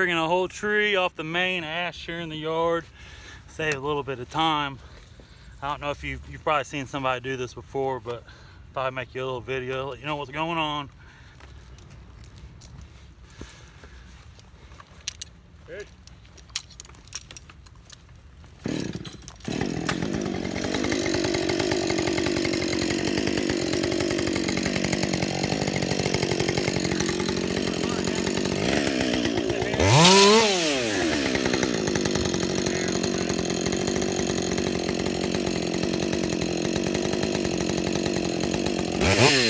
bringing a whole tree off the main ash here in the yard. Save a little bit of time. I don't know if you've, you've probably seen somebody do this before, but thought I'd make you a little video, let you know what's going on. Hey. Yeah.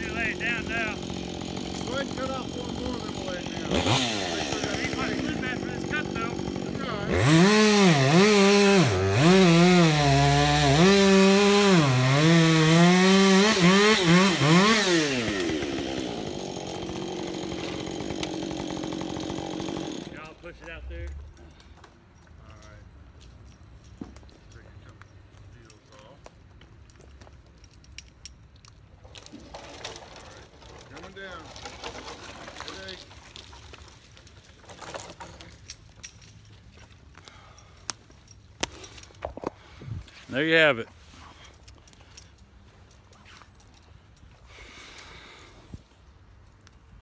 You lay it down now. Go ahead and cut off one more, then we'll lay it down. He's good man for this cut though. That's all right. Push it out there. All right. Bring a couple deals off. All right. Coming down. Headache. There you have it.